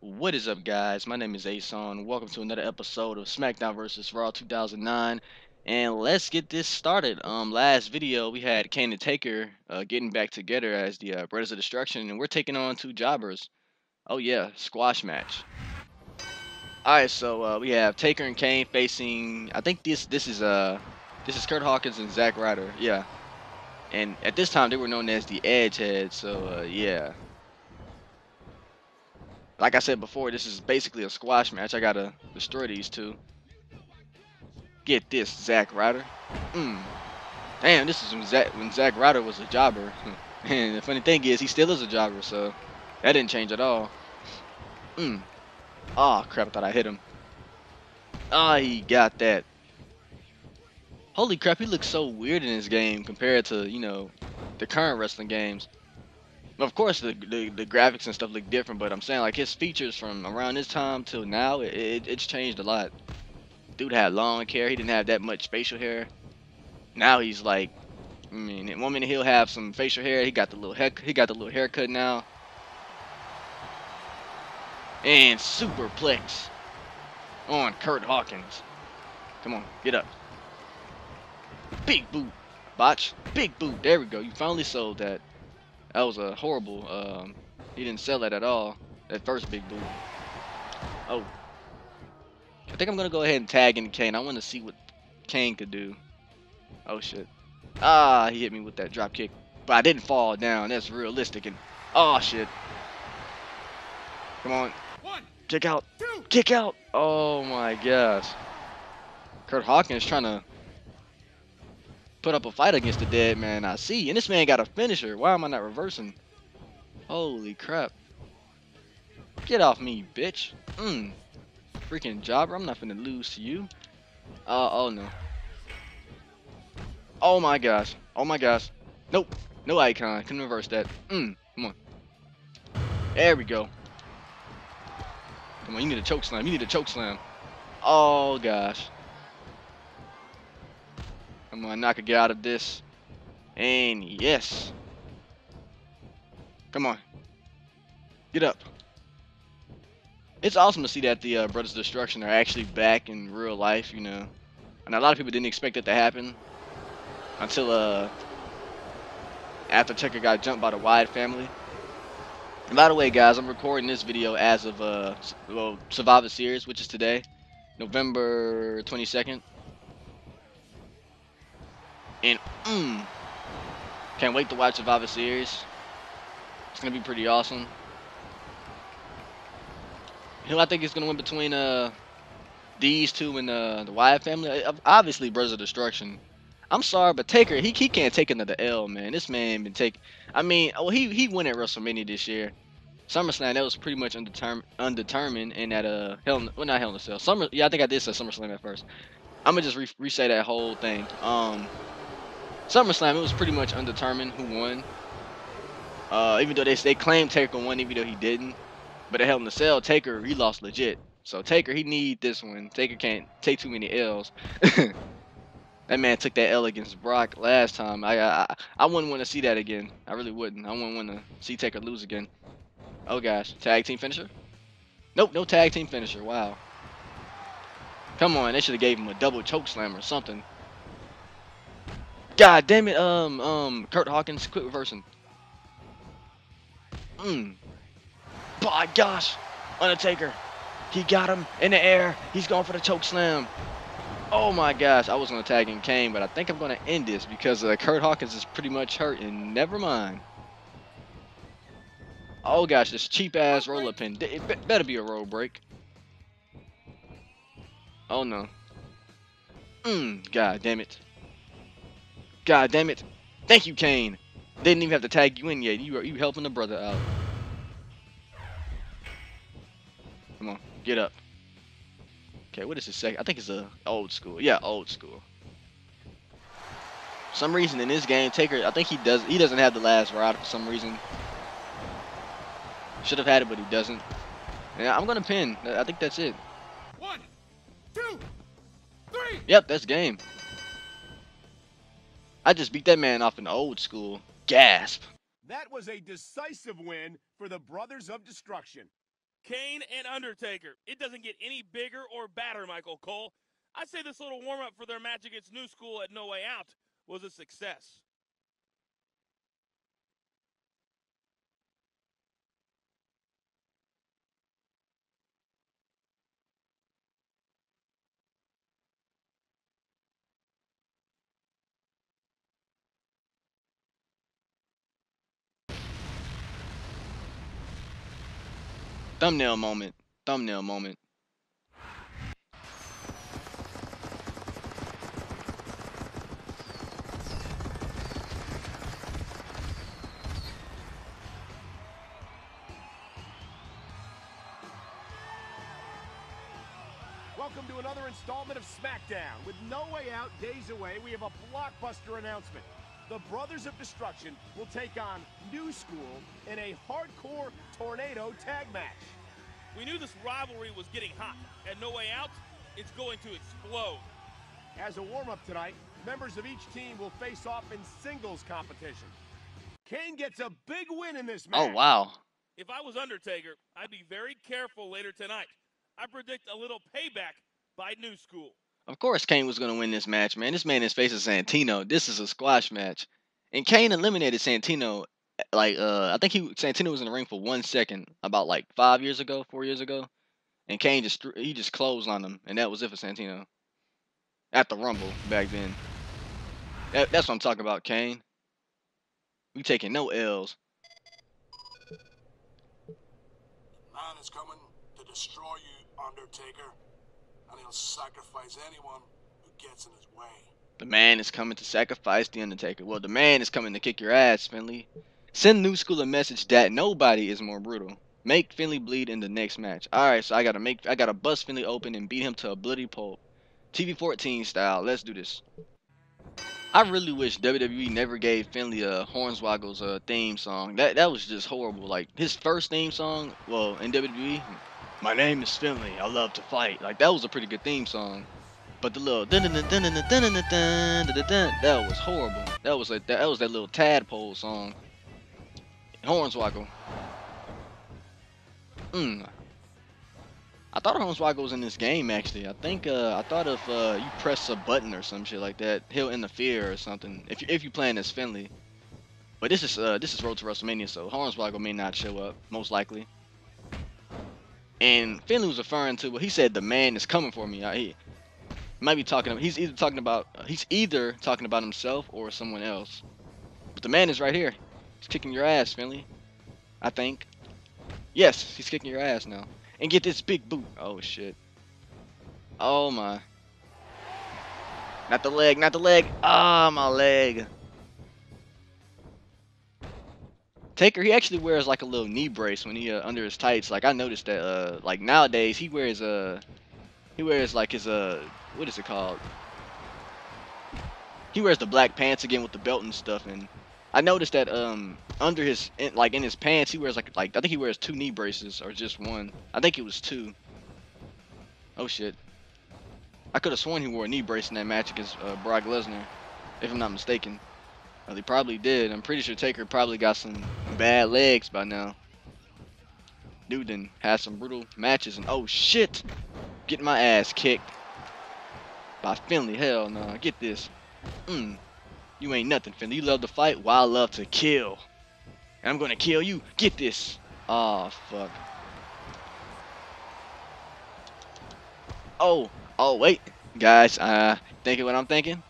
What is up, guys? My name is Asone. Welcome to another episode of SmackDown vs. Raw 2009. And let's get this started. Um, last video we had Kane and Taker uh, getting back together as the uh, Brothers of Destruction, and we're taking on two jobbers. Oh yeah, squash match. All right, so uh, we have Taker and Kane facing. I think this this is uh this is Kurt Hawkins and Zack Ryder. Yeah, and at this time they were known as the Edgeheads. So uh, yeah like I said before, this is basically a squash match. I gotta destroy these two. Get this, Zack Ryder. Mm. Damn, this is when Zack, when Zack Ryder was a jobber. and the funny thing is, he still is a jobber, so that didn't change at all. Mm. Oh, crap, I thought I hit him. Ah, oh, he got that. Holy crap, he looks so weird in this game compared to, you know, the current wrestling games. Of course, the, the, the graphics and stuff look different, but I'm saying like his features from around this time till now, it, it, it's changed a lot. Dude had long hair. He didn't have that much facial hair. Now he's like, I mean, one minute he'll have some facial hair. He got the little heck. He got the little haircut now. And superplex on Kurt Hawkins. Come on, get up. Big boot. Botch. Big boot. There we go. You finally sold that. That was a horrible. Um, he didn't sell that at all. That first big boot. Oh. I think I'm gonna go ahead and tag in Kane. I want to see what Kane could do. Oh shit. Ah, he hit me with that drop kick, but I didn't fall down. That's realistic. And oh shit. Come on. One, kick out. Two. Kick out. Oh my gosh. Kurt Hawkins trying to put up a fight against the dead man I see. And this man got a finisher. Why am I not reversing? Holy crap. Get off me, bitch. Mmm. Freaking jobber. I'm not finna lose to you. Uh, oh no. Oh my gosh. Oh my gosh. Nope. No icon. Can reverse that. Mmm. Come on. There we go. Come on, you need a choke slam. You need a choke slam. Oh gosh. Come on, I could get out of this. And yes. Come on. Get up. It's awesome to see that the uh, Brothers of Destruction are actually back in real life, you know. And a lot of people didn't expect it to happen until uh, after Taker got jumped by the Wyatt family. And by the way, guys, I'm recording this video as of uh, well, Survivor Series, which is today, November 22nd. And mm, can't wait to watch Survivor Series. It's gonna be pretty awesome. Who I think is gonna win between uh these two and uh, the Wyatt family? Obviously, Brothers of Destruction. I'm sorry, but Taker, he he can't take another L, man. This man been take. I mean, well, he he won at WrestleMania this year. SummerSlam that was pretty much undetermined, undetermined, and at uh Hell, well not Hell in a Cell. Summer, yeah, I think I did say SummerSlam at first. I'm gonna just re say that whole thing. Um, SummerSlam, it was pretty much undetermined who won. Uh, even though they they claimed Taker won, even though he didn't. But at Hell in the Cell, Taker he lost legit. So Taker he need this one. Taker can't take too many L's. that man took that L against Brock last time. I I I wouldn't want to see that again. I really wouldn't. I wouldn't want to see Taker lose again. Oh gosh, tag team finisher? Nope, no tag team finisher. Wow. Come on, they should have gave him a double choke slam or something. God damn it, um, um, Kurt Hawkins, quit reversing. Mmm. By gosh, Undertaker. He got him in the air. He's going for the choke slam. Oh my gosh, I was going to tag in Kane, but I think I'm going to end this because uh, Kurt Hawkins is pretty much hurt, and never mind. Oh gosh, this cheap ass roller pin. It better be a roll break. Oh no. Mmm, god damn it. God damn it. Thank you, Kane. Didn't even have to tag you in yet. You are you helping the brother out. Come on, get up. Okay, what is this second? I think it's a old school. Yeah, old school. For some reason in this game, Taker, I think he does. He doesn't have the last ride for some reason. Should have had it, but he doesn't. Yeah, I'm gonna pin. I think that's it. One, two, three. Yep, that's game. I just beat that man off in the old school. Gasp. That was a decisive win for the Brothers of Destruction. Kane and Undertaker. It doesn't get any bigger or badder, Michael Cole. I say this little warm up for their match against Nu School at No Way Out was a success. Thumbnail moment. Thumbnail moment. Welcome to another installment of SmackDown. With no way out, days away, we have a blockbuster announcement. The Brothers of Destruction will take on Nu School in a hardcore tornado tag match. We knew this rivalry was getting hot. At No Way Out, it's going to explode. As a warm-up tonight, members of each team will face off in singles competition. Kane gets a big win in this oh, match. Oh wow. If I was Undertaker, I'd be very careful later tonight. I predict a little payback by Nu School. Of course Kane was gonna win this match, man. This man is facing Santino. This is a squash match. And Kane eliminated Santino like uh I think he Santino was in the ring for one second about like five years ago, four years ago. And Kane just he just closed on him, and that was it for Santino. At the Rumble back then. That, that's what I'm talking about, Kane. We taking no L's. Man is coming to destroy you, Undertaker, and he'll sacrifice anyone who gets in his way. The man is coming to sacrifice the Undertaker. Well, the man is coming to kick your ass, Finlay. Send Nu School a message that nobody is more brutal. Make Finlay bleed in the next match. All right, so I gotta make, I gotta bust Finlay open and beat him to a bloody pulp, TV 14 style. Let's do this. I really wish WWE never gave Finlay a Hornswoggle's uh, theme song. That that was just horrible. Like his first theme song, well in WWE, my name is Finlay. I love to fight. Like that was a pretty good theme song. But the little dun dun dun dun dun dun dun dun dun dun that was horrible. That was like that, was that little tadpole song. Hornswoggle. Mm. I thought Hornswoggle was in this game actually. I think uh, I thought if uh, you press a button or some shit like that, he'll interfere or something. If you if you playing as Finlay. But this is uh, this is Road to WrestleMania, so Hornswoggle may not show up most likely. And Finlay was referring to well, he said the man is coming for me. Uh, he might be talking. He's either talking about he's either talking about himself or someone else. But the man is right here. He's kicking your ass, Finlay. I think. Yes, he's kicking your ass now. And get this big boot. Oh shit. Oh my. Not the leg, not the leg. Ah, my leg. Taker, he actually wears like a little knee brace when he uh, under his tights. Like I noticed that. Uh, like nowadays he wears uh, he wears like his uh, what is it called? He wears the black pants again with the belt and stuff. And I noticed that um under his in, like in his pants he wears like like I think he wears two knee braces or just one. I think it was two. Oh shit. I could have sworn he wore a knee brace in that match against uh, Brock Lesnar, if I'm not mistaken. Well, he probably did. I'm pretty sure Taker probably got some bad legs by now. Dude done had some brutal matches and oh shit! Getting my ass kicked by Finlay. Hell no. Get this. Mm. You ain't nothing, Finlay. You love to fight while I love to kill. And I'm gonna kill you. Get this. Oh fuck. Oh, oh wait. Guys, uh thinking what I'm thinking?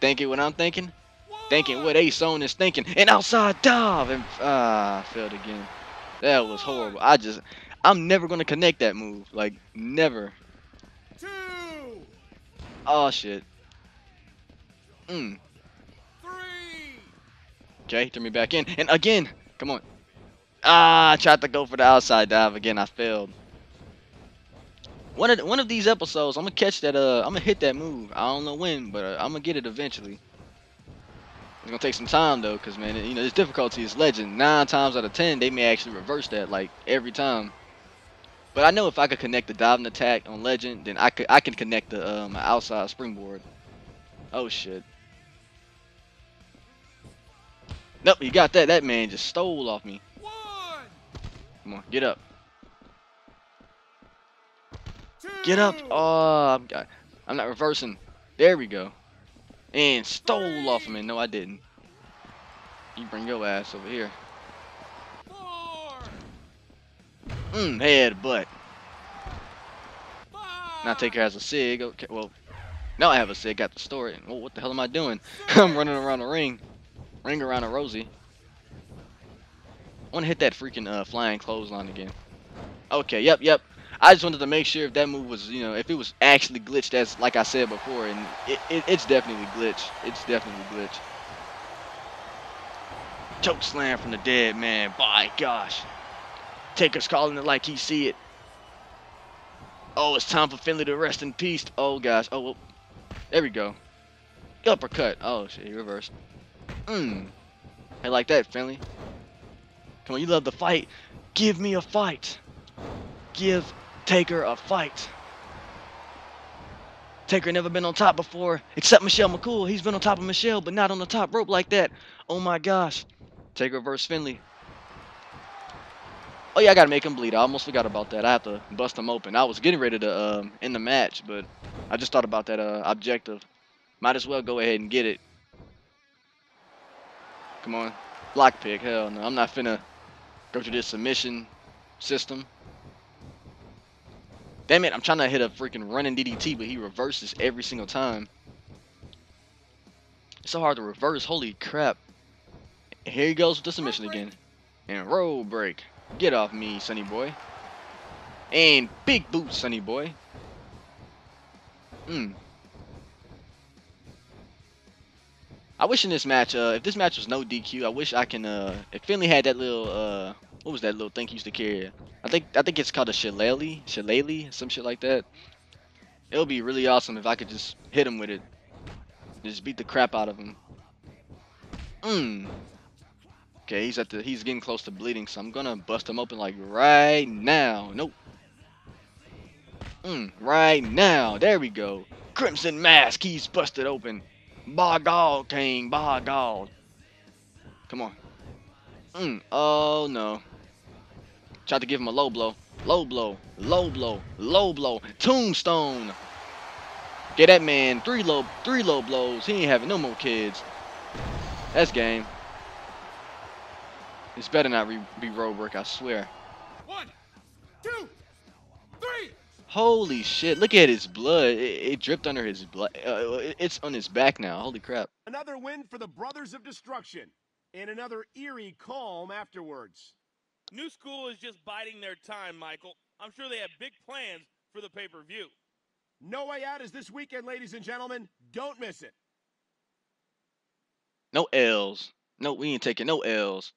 Thinking what I'm thinking? Thinking what Asone is thinking. And outside dive and ah failed again. That was horrible. I just I'm never gonna connect that move. Like never. Two. Oh shit. Mm. three. Okay, threw me back in. And again, come on. Ah, I tried to go for the outside dive again. I failed. One of the, one of these episodes, I'm gonna catch that. Uh, I'm gonna hit that move. I don't know when, but uh, I'm gonna get it eventually. It's gonna take some time though, cause man, you know this difficulty is legend. Nine times out of ten, they may actually reverse that like every time. But I know if I could connect the diving attack on legend, then I could I can connect the um outside springboard. Oh shit. Nope, you got that. That man just stole off me. One. Come on, get up. Get up. Oh, I'm, I'm not reversing. There we go. And stole off of me. No, I didn't. You bring your ass over here. Mmm, head butt. Now Taker has a sig. Okay, well, now I have a sig. Got the story. Well, what the hell am I doing? I'm running around the ring. Ring around a Rosie. I want to hit that freaking uh, flying clothesline again. Okay, yep, yep. I just wanted to make sure if that move was, you know, if it was actually glitched as, like I said before, and it, it, it's definitely glitched. It's definitely glitched. Choke slam from the dead man. By gosh. Taker's calling it like he see it. Oh, it's time for Finlay to rest in peace. Oh gosh. Oh, well. there we go. Uppercut. Oh shit, he reversed. Mmm. Hey, like that, Finlay. Come on, you love the fight. Give me a fight. Give Taker a fight. Taker never been on top before, except Michelle McCool. He's been on top of Michelle, but not on the top rope like that. Oh my gosh. Taker versus Finlay. Oh yeah, I gotta make him bleed. I almost forgot about that. I have to bust him open. I was getting ready to um, end the match, but I just thought about that uh, objective. Might as well go ahead and get it. Come on, block pick. Hell no, I'm not finna go through this submission system. Damn it, I'm trying to hit a freaking running DDT, but he reverses every single time. It's so hard to reverse. Holy crap. Here he goes with the submission again. And roll break. Get off me, Sonny boy. And big boot, Sonny boy. Hmm. I wish in this match, uh, if this match was no DQ, I wish I can, uh, if Finlay had that little, uh, what was that little thing he used to carry? I think, I think it's called a shillelagh, shillelagh, some shit like that. It would be really awesome if I could just hit him with it. Just beat the crap out of him. Mmm. Okay, he's at the he's getting close to bleeding, so I'm gonna bust him open like right now. Nope. Mm, right now. There we go. Crimson Mask, he's busted open. God, King, God. Come on. Mm, oh no. Tried to give him a low blow. Low blow. Low blow. Low blow. Tombstone. Get that man three low three low blows. He ain't having no more kids. That's game. This better not re- be road work, I swear. One, two, three. Holy shit, look at his blood. It, it dripped under his blood. Uh, it- it's on his back now. Holy crap. Another win for the Brothers of Destruction, and another eerie calm afterwards. Nu School is just biding their time, Michael. I'm sure they have big plans for the pay per view. No Way Out is this weekend, ladies and gentlemen. Don't miss it. No L's. No, we ain't taking no L's.